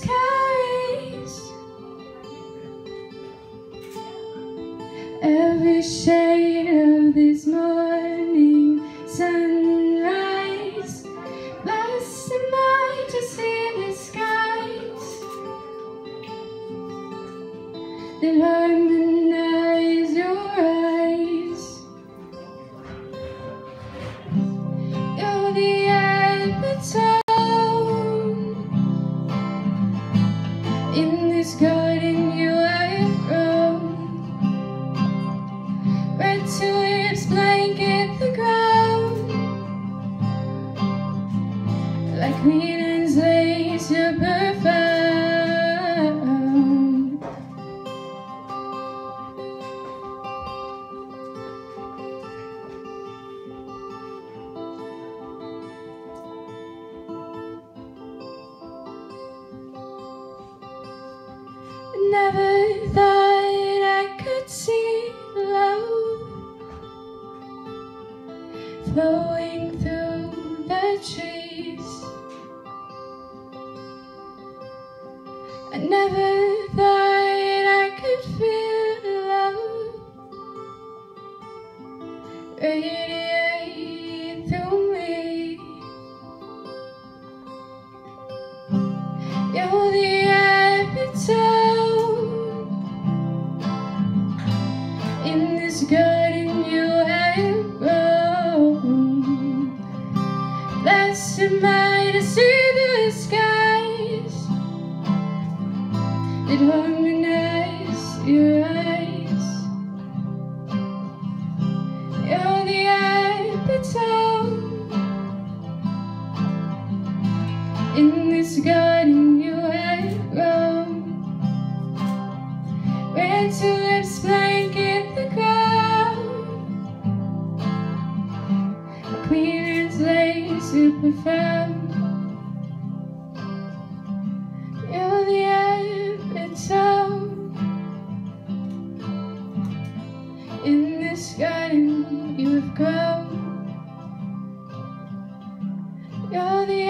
carries every shade of this morning sunrise. Blessed am I to see the skies that harmonize this garden you have grown. Red tulips blanket the ground like Queen Anne's lace you're profound. Never thought I could see love flowing through the trees. I never thought I could feel love radiate garden you have grown. Blessed I to see the skies that harmonize your eyes. You're the epitome in this garden you have grown. Red tulips blanket A queen's lace super profound. You're the epitome in this garden you have grown. You're the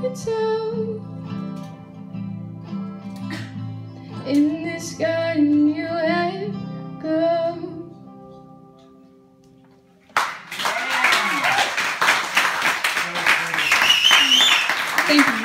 epitome in this garden you have Thank you.